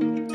Thank you.